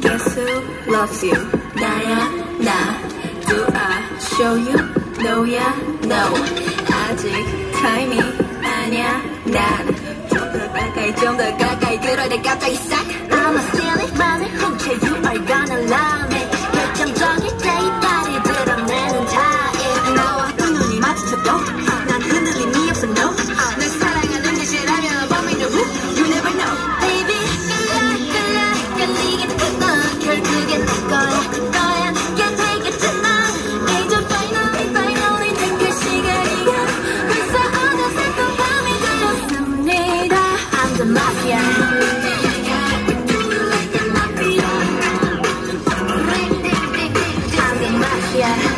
Guess who loves you? 나야 나 Do I show you? No야 no 아직 타이밍 아니야 난좀더 가까이 좀 더 가까이 들어야 돼 갑자기 싹 I'm a silly, money, who care you are gonna love me 결정적일 때 mafia. Yeah.